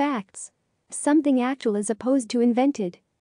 Facts. Something actual as opposed to invented.